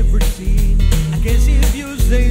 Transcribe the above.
everything. I guess if you say